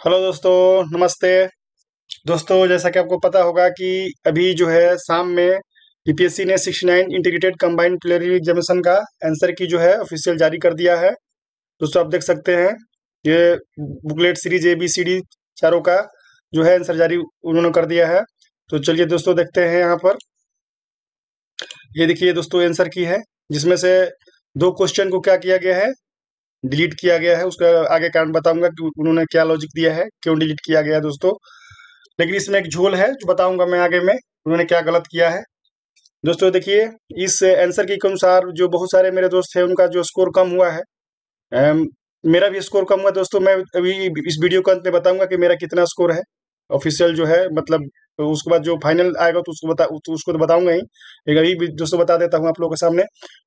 Hello दोस्तों, नमस्ते। दोस्तों, जैसा कि आपको पता होगा कि अभी जो है शाम में यूपीएससी ने 69 इंटीग्रेटेड कंबाइंड प्रिलिमिनरी एग्जामिनेशन का आंसर की जो है ऑफिशियल जारी कर दिया है। दोस्तों, आप देख सकते हैं, ये booklet series A B C D चारों का जो है आंसर जारी उन्होंने कर दिया है। तो चलिए दोस्तों, देखते हैं यहाँ पर। ये देखिए दोस्तों आंसर की है, जिसमें से दो क्वेश्चन को क्या किया गया है? डिलीट किया गया है, उसका आगे कारण बताऊँगा कि उन्होंने क्या लॉजिक दिया है, क्यों डिलीट किया गया है दोस्तों। लेकिन इसमें एक झोल है, जो बताऊँगा मैं आगे में, उन्होंने क्या गलत किया है। दोस्तों देखिए, इस आंसर के अनुसार जो बहुत सारे मेरे दोस्त थे उनका जो स्कोर कम हुआ है मेरा भी स्कोर कम हुआ। दोस्तों मैं अभी इस वीडियो के अंत में बताऊँगा कि मेरा कितना स्कोर है। ऑफिशियल जो है मतलब तो उसके बाद जो फाइनल आएगा तो उसको बता तो उसको तो बताऊँगा ही। लेकिन अभी दोस्तों बता देता हूँ आप लोगों के सामने।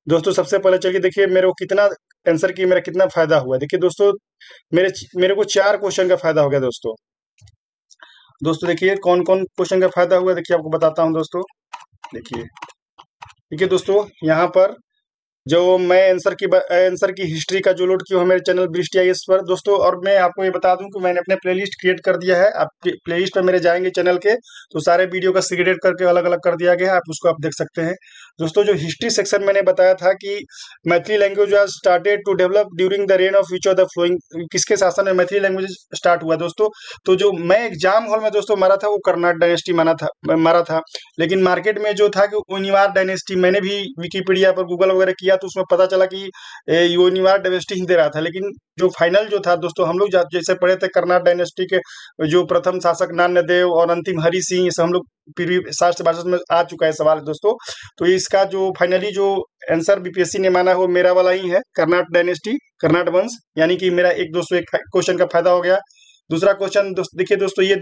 दोस्तों, सबसे पहले चलिए देखिए, मेरे को कितना आंसर की, मेरा कितना फ़ायदा हुआ। देखिए दोस्तों, मेरे मेरे को चार क्वेश्चन का फ़ायदा हो गया दोस्तों। दोस्तों देखिए कौन कौन क्वेश्चन का फ़ायदा हुआ? देखिए आपको बताता हूँ दोस्तों। देखिए देखिए दोस्तों, यहाँ पर जो मैं आंसर की आंसर की हिस्ट्री का जो लोड किया हूँ मेरे चैनल ब्रिस्ट आई पर। दोस्तों, और मैं आपको ये बता दूँ कि मैंने अपने प्लेलिस्ट क्रिएट कर दिया है। आप प्लेलिस्ट पर मेरे जाएँगे चैनल के तो सारे वीडियो का सिगरेट करके अलग अलग कर दिया गया है। आप उसको आप देख सकते हैं। दोस्तों, जो हिस्ट्री सेक्शन मैंने बताया था कि Maithili language started to develop during the reign of which of the following किसके शासन में मैथिली लैंग्वेज स्टार्ट हुआ दोस्तों? तो जो मैं एग्ज़ाम हॉल में दोस्तों मारा था, वो कर्नाट डायनेस्टी माना था मारा था। लेकिन मार्केट में जो था कि उनिवार डायनेस्टी मैंने भी विकीपीडिया पर गूगल वगैरह किया तो उसमें पता चला कि यूनिवार डायनेस्टी ही दे रहा था। लेकिन जो फाइनल जो था, दोस्तों, हम लोग जैसे पढ़े थे कर्नाट डायनेस्टी के, जो प्रथम शासक नान्य देव और अंतिम हरि सिंह इसे हम लोग पीढ़ी शास्त्र भाषा में आ चुका है सवाल, दोस्तों। तो इसका जो फाइनली जो आंसर बीपीएससी ने माना वो मेरा वाला ही है कर्नाट डायनेस्टी कर्नाट वंश। यानी कि मेरा एक, दोस्तों, एक क्वेश्चन का फ़ायदा हो गया। दूसरा क्वेश्चन देखिए दोस्तों, ये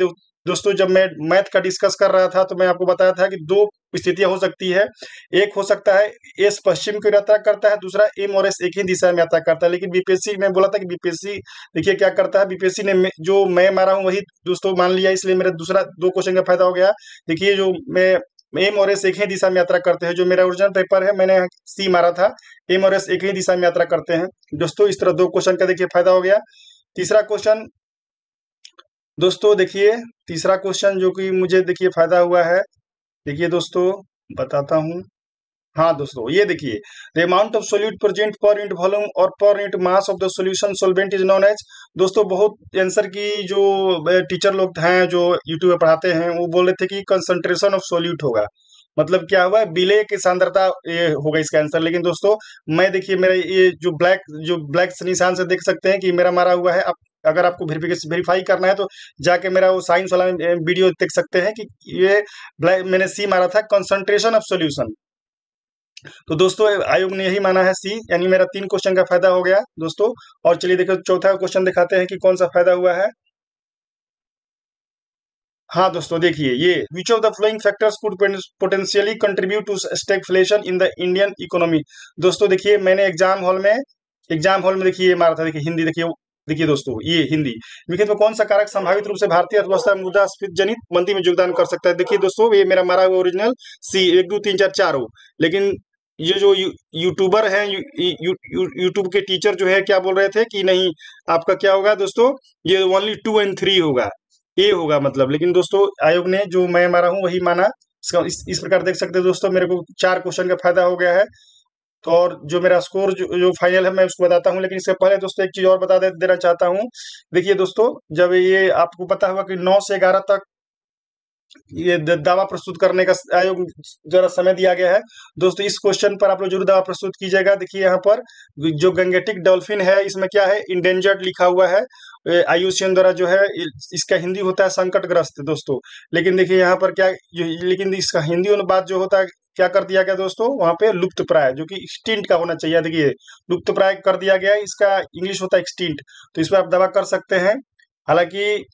दोस्तों, जब मैं मैथ का डिस्कस कर रहा था तो मैं आपको बताया था कि दो स्थितियाँ हो सकती है। एक हो सकता है एस पश्चिम की यात्रा करता है, दूसरा एम और एस एक ही दिशा में यात्रा करता है। लेकिन बीपीएससी में बोला था कि बीपीएससी देखिए क्या करता है बीपीएससी ने जो मैं मारा हूँ, वही दोस्तों मान लिया, इसलिए मेरा दूसरा दो क्वेश्चन का फ़ायदा हो गया। देखिए, जो मैं एम और एस एक ही दिशा में यात्रा करते हैं, जो मेरा ओरिजिनल पेपर है, मैंने सी मारा था एम और एस एक ही दिशा में यात्रा करते हैं। दोस्तों, इस तरह दो क्वेश्चन का देखिए फ़ायदा हो गया। तीसरा क्वेश्चन दोस्तों, देखिए, तीसरा क्वेश्चन जो कि मुझे, देखिए, फ़ायदा हुआ है। देखिए दोस्तों, बताता हूँ। हाँ दोस्तों, ये देखिए the amount of solute present per unit volume और per unit mass of the solution solvent is known as दोस्तों, बहुत आंसर की जो टीचर लोग हैं, जो यूट्यूब पे पढ़ाते हैं, वो बोल रहे थे कि कंसंट्रेशन ऑफ़ सोल्यूट होगा। मतलब क्या हुआ बिले की सांद्रता, ये होगा इसका आंसर लेकिन दोस्तों, मैं देखिए, मेरा ये जो ब्लैक जो ब्लैक निशान से देख सकते हैं कि मेरा मारा हुआ है। अगर आपको वेरीफाई करना है तो जाके मेरा वो साइंस वाला वीडियो देख सकते हैं कि ये मैंने सी मारा था कंसंट्रेशन ऑफ़ सॉल्यूशन तो दोस्तों, आयोग ने यही माना है सी यानी मेरा तीन क्वेश्चन का फ़ायदा हो गया, दोस्तों. और चलिए देखो, चौथा क्वेश्चन दिखाते हैं कि कौन सा फ़ायदा हुआ है. हाँ दोस्तों, देखिए, ये which of the following factors could potentially contribute to stagflation in the Indian economy दोस्तों, देखिए, मैंने एग्ज़ाम हॉल में एग्ज़ाम हॉल में देखिए मारा था, देखिए, हिंदी, देखिए देखिए दोस्तों ये हिंदी। निम्नलिखित में कौन सा कारक संभावित रूप से भारतीय अर्थव्यवस्था मुद्रा जनित मंदी में योगदान कर सकता है? देखिए दोस्तों ये मेरा मारा हुआ ओरिजिनल सी एक दो तीन चार चार हो। लेकिन ये जो यूट्यूबर हैं यूट्यूब के टीचर जो है क्या बोल रहे थे कि नहीं आपका क्या होगा दोस्तों? ये ओनली टू एंड थ्री होगा। ए होगा मतलब। लेकिन दोस्तों आयोग ने जो मैं मारा हूँ वही माना। इस, इस प्रकार देख सकते हैं दोस्तों मेरे को चार क्वेश्चन का फ़ायदा हो गया है। तो और जो मेरा स्कोर जो, जो फाइनल है मैं उसको बताता हूँ लेकिन इससे पहले दोस्तों एक चीज़ और बता दे, देना चाहता हूँ। देखिए दोस्तों जब ये आपको पता होगा कि नौ से ग्यारह तक ये दावा प्रस्तुत करने का आयोग जरा समय दिया गया है। दोस्तों इस क्वेश्चन पर आप लोग ज़रूर दावा प्रस्तुत कीजिएगा। देखिए यहाँ पर जो गंगेटिक डॉल्फिन है इसमें क्या है? इंडेंजर्ड लिखा हुआ है। आयुष्यन द्वारा जो है इसका हिंदी होता है संकटग्रस्त दोस्तों। लेकिन देखिए यहाँ पर क्या लेकिन इसका हिंदी अनुवाद जो होता है क्या कर दिया गया दोस्तों? वहाँ पे लुप्त प्राय, जो कि एक्सटिंट का होना चाहिए। देखिए, लुप्त प्राय कर दिया गया, इसका इंग्लिश होता है एक्सटिंट तो इसमें आप दवा कर सकते हैं। हालाँकि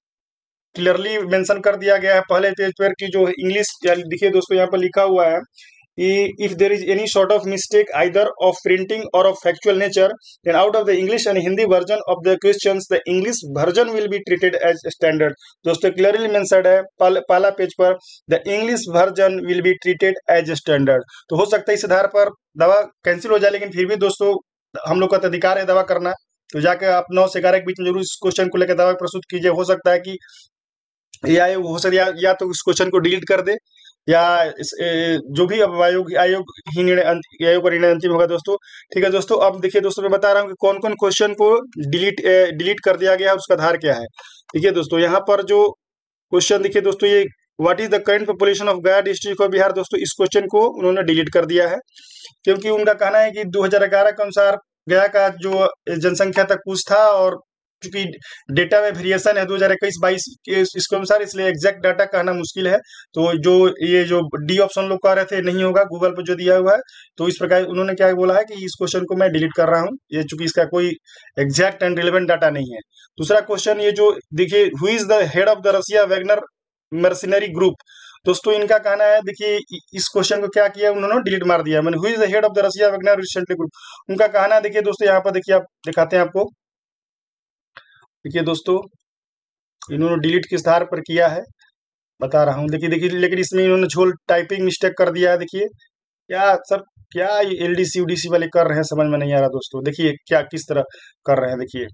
क्लियरली मेंशन कर दिया गया है, पहले पेज पर की जो इंग्लिश देखिए दोस्तों, यहाँ पर लिखा हुआ है if there is any sort of mistake either of printing or of factual nature then out of the english and hindi version of the questions the english version will be treated as standard. दोस्तों clearly mentioned है पहला page पर the English version will be treated as standard तो हो सकता है इस आधार पर दवा कैंसिल हो जाए लेकिन फिर भी दोस्तों हम लोग का तो अधिकार है दवा करना। तो जाके आप नौ से ग्यारह के बीच में ज़रूर इस क्वेश्चन को लेकर दावा प्रस्तुत कीजिए। हो सकता है कि ये हो सकता या, या तो इस क्वेश्चन को डिलीट कर दे। या इस, ए, जो भी अब आयोग आयोग ही निर्णय आयोग का निर्णय अंतिम होगा दोस्तों ठीक है दोस्तों? अब देखिए दोस्तों मैं बता रहा हूँ कि कौन कौन क्वेश्चन को डिलीट डिलीट कर दिया गया है उसका आधार क्या है? ठीक है दोस्तों यहाँ पर जो क्वेश्चन देखिए दोस्तों ये what is the current population of Gaya district of Bihar दोस्तों इस क्वेश्चन को उन्होंने डिलीट कर दिया है क्योंकि उनका कहना है कि 2011 के अनुसार गया का जो जनसंख्या तक कुछ था और डेटा में वेरिएशन है, दो हज़ार इक्कीस, बाईस इसके अनुसार इसलिए एग्जैक्ट डाटा कहना मुश्किल है। तो जो ये जो डी ऑप्शन लोग कह रहे थे नहीं होगा गूगल पर जो दिया हुआ है तो इस प्रकार उन्होंने क्या बोला है कि इस क्वेश्चन को मैं डिलीट कर रहा हूँ। ये चूँकि इसका कोई एग्जैक्ट एंड रिलेवेंट डाटा नहीं है। दूसरा क्वेश्चन ये जो, देखिए who is the head of the Russia Wagner mercenary group दोस्तों, इनका कहना है, देखिए इस क्वेश्चन को क्या किया, उन्होंने डिलीट मार दिया। मैंने who is the head of the Russia Wagner recently group उनका कहना देखिए, दोस्तों, यहाँ पर देखिए आप दिखाते हैं आपको। देखिए दोस्तों, इन्होंने डिलीट किस आधार पर किया है, बता रहा हूँ। देखिए देखिए, लेकिन इसमें इन्होंने झोल टाइपिंग मिस्टेक कर दिया है, देखिए। क्या सर, क्या एल डी सी यूडीसी वाले कर रहे हैं, समझ में नहीं आ रहा दोस्तों। देखिए, क्या, किस तरह कर रहे हैं, देखिए।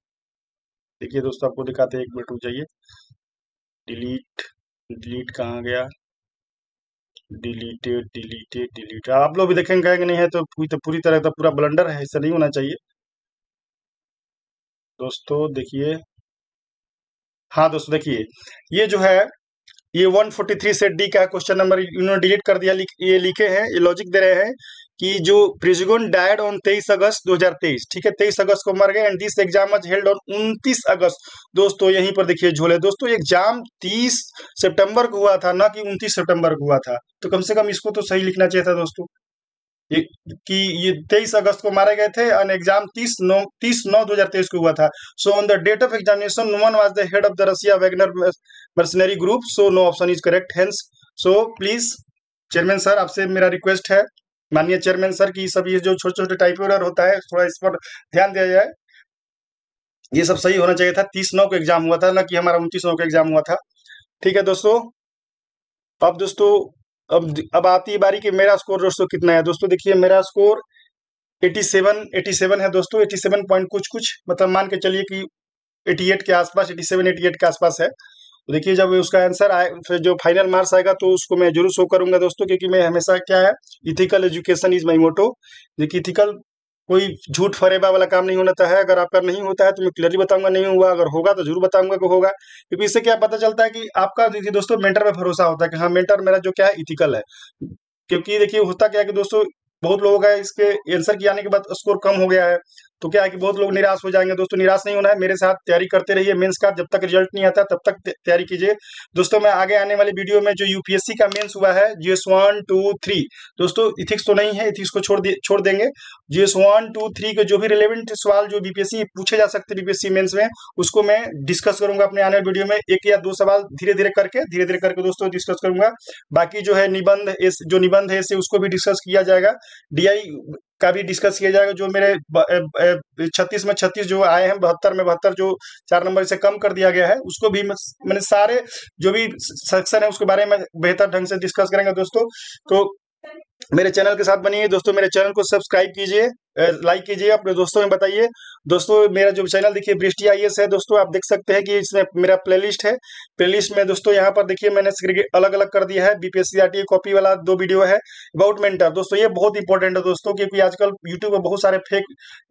देखिए दोस्तों, आपको दिखाते हैं एक मिनट, रुक जाइए। डिलीट डिलीट कहाँ गया? डिलीटेड डिलीटेड डिलीट आप लोग भी देखेंगे कि नहीं है तो पूरी तो पूरी तरह का पूरा ब्लंडर है, ऐसा नहीं होना चाहिए। दोस्तों, देखिए। हाँ दोस्तों देखिए ये जो है ये 143 से डी का क्वेश्चन नंबर इन्होंने डिलीट कर दिया लिख, ये लिखे हैं ये लॉजिक दे रहे हैं कि जो प्रिजगोन डायड ऑन 23 अगस्त 2023 ठीक है? 23 अगस्त को मर गए and this exam held on 29 August. दोस्तों यहीं पर देखिए झोले। दोस्तों एग्ज़ाम 30 सितंबर को हुआ था ना कि 29 सितंबर को हुआ था। तो कम से कम इसको तो सही लिखना चाहिए था दोस्तों। कि ये तेईस अगस्त को मारे गए थे और एग्ज़ाम तीस नौ तीस नौ दो हज़ार तेईस को हुआ था। So on the date of examination no one was the head of the Russia Wagner mercenary group so no option is correct hence so please chairman sir आपसे मेरा रिक्वेस्ट है। माननीय चेयरमैन सर की सब ये जो छोटे छोटे टाइप होता है, थोड़ा इस पर ध्यान दिया जाए। ये सब सही होना चाहिए था। तीस नौ को एग्ज़ाम हुआ था, ना कि हमारा उनतीस नौ को एग्ज़ाम हुआ था। ठीक है दोस्तों, अब दोस्तों अब अब आती है बारी कि मेरा स्कोर दोस्तों कितना है? दोस्तों देखिए, मेरा स्कोर 87 87 है दोस्तों। 87 पॉइंट कुछ कुछ मतलब मान के चलिए कि 88 के आसपास 87 88 के आसपास है। तो देखिए, जब उसका आंसर आए, फिर जो फाइनल मार्क्स आएगा तो उसको मैं ज़रूर शो करूँगा दोस्तों, क्योंकि मैं हमेशा क्या है ethical education is my motto देखिए इथिकल कोई झूठ फरेबा वाला काम नहीं होता है। अगर आपका नहीं होता है तो मैं क्लियरली बताऊँगा, नहीं हुआ, अगर होगा तो ज़रूर बताऊँगा कि होगा। क्योंकि इससे क्या पता चलता है कि आपका देखिए दोस्तों मेंटर में भरोसा होता है कि हाँ मेंटर मेरा जो क्या है इथिकल है। क्योंकि देखिए, होता क्या है कि दोस्तों, बहुत लोगों का इसके आंसर की आने के बाद स्कोर कम हो गया है। तो क्या है कि बहुत लोग निराश हो जाएँगे दोस्तों निराश नहीं होना है मेरे साथ तैयारी करते रहिए मेंस का जब तक रिज़ल्ट नहीं आता तब तक तैयारी कीजिए। दोस्तों मैं आगे आने वाली वीडियो में जो यूपीएससी का मेंस हुआ है जीएस वन टू थ्री दोस्तों इथिक्स तो नहीं है इथिक्स को छोड़ दे, छोड़ देंगे। जीएस वन टू थ्री के जो भी रिलेवेंट सवाल जो बीपीएससी पूछे जा सकते बीपीएससी मेन्स में उसको मैं डिस्कस करूँगा अपने आने वाले वीडियो में। एक या दो सवाल धीरे धीरे करके धीरे धीरे करके दोस्तों डिस्कस करूँगा। बाकी जो है निबंध जो निबंध है उसको भी डिस्कस किया जाएगा। डीआई का भी डिस्कस किया जाएगा, जो मेरे छत्तीस में छत्तीस जो आए हैं, बहत्तर में बहत्तर जो चार नंबर से कम कर दिया गया है, उसको भी मैंने सारे जो भी सेक्शन है, उसके बारे में बेहतर ढंग से डिस्कस करेंगे दोस्तों। तो मेरे चैनल के साथ बनिए, दोस्तों मेरे चैनल को सब्सक्राइब कीजिए। लाइक कीजिए अपने दोस्तों में बताइए। दोस्तों, मेरा जो चैनल देखिए बृष्टि आई है, दोस्तों, आप देख सकते हैं कि इसमें मेरा प्लेलिस्ट है। प्लेलिस्ट में दोस्तों, यहाँ पर देखिए, मैंने अलग अलग कर दिया है। बीपीएससी कॉपी वाला दो वीडियो है अबाउट मेंटर दोस्तों, ये बहुत इंपॉर्टेंट है दोस्तों, क्योंकि आजकल यूट्यूब पर बहुत सारे फेक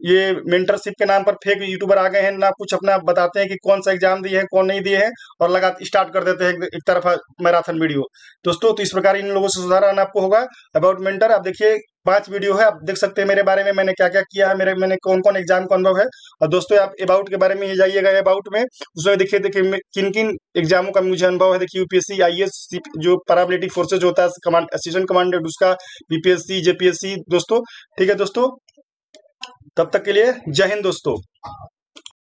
ये मेंटरशिप के नाम पर फेक यूट्यूबर आ गए हैं। ना कुछ अपना बताते हैं कि कौन सा एग्ज़ाम दिए हैं, कौन नहीं दिए हैं, और लगा स्टार्ट कर देते हैं एक तरफ़ मैराथन वीडियो दोस्तों तो इस प्रकार इन लोगों से सुधार आना आपको होगा। अबाउट मेंटर आप देखिए पाँच वीडियो है, आप देख सकते हैं मेरे बारे में मैंने क्या क्या किया है, मेरे, मैंने कौन कौन एग्ज़ाम का अनुभव है। और दोस्तों, आप अबाउट के बारे में ये जाइएगा अबाउट में। उसमें देखिए देखिए किन किन एग्जामों का मुझे अनुभव है। देखिए यूपीएससी आईएएस जो पैरामिलिट्री फोर्सेज होता है कमांड असिस्टेंट कमांडेंट उसका बीपीएससी जेपीएससी दोस्तों, ठीक है दोस्तों? तब तक के लिए जय हिंद दोस्तों।